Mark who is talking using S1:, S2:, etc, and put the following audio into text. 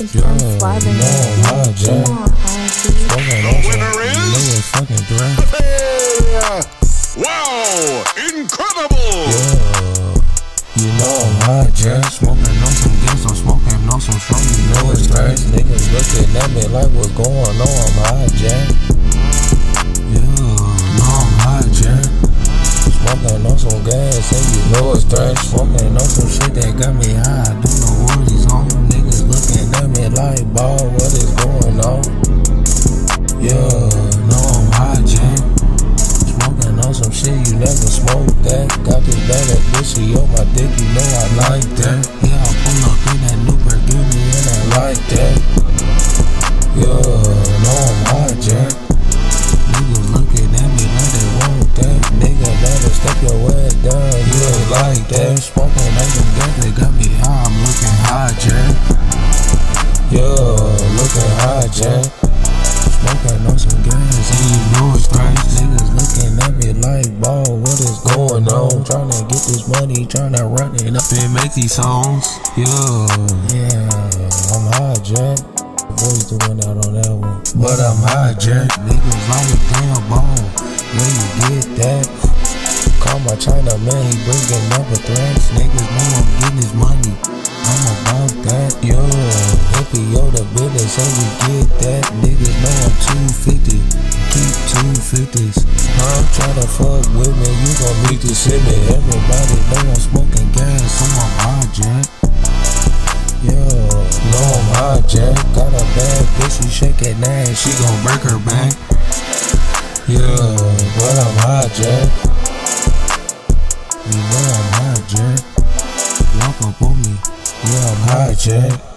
S1: It's yeah, done slobbing.
S2: No, hard, Jack.
S1: Come.
S3: The winner is.
S2: fucking.
S3: Hey, wow! Incredible!
S2: Yeah. You know I'm hot, Jack. Smoking on some gas, I'm smoking on some strong. You know it's right. Niggas looking at me like what's going on. I'm hot, Jack. Yeah, no, I'm hot, Jack. Smoking on some gas, and you know it's trash. Smoking on some shit that got me high. I don't know never smoked that. Got this bad ass bitchy on my dick, you know I like that. Yeah, I pull up in that new Burgundy and I like that. Yeah, no, I'm hot, Jack. Niggas looking at me like they want that. Nigga, better step your ass down. You ain't like that. Smoking on some gas that got me high. I'm looking hot, Jack. Yeah, looking hot, Jack. This money, tryna run it up and make these songs. Yeah, yeah, I'm hot, Jack. Boys doing out on that one. But I'm hot, Jack. Niggas like, damn, ball, where you get that? Call my China man, he bringing number threats. Niggas know I'm getting his money. I'm about that, yo. Hippie, yo, the business, and we get that. Niggas know I'm 250. Keep 250s. Huh? Try to fuck with me, you gon' need to send me. Everybody know I'm smoking gas, I'm hot, Jack. Yo, no, I'm hot, Jack. Got a bad bitch, she shaking ass, she gon' break her back. Yeah, but I'm hot, Jack. You know I'm hot, Jack. Walk up on me. Yeah, I'm hot, Jack.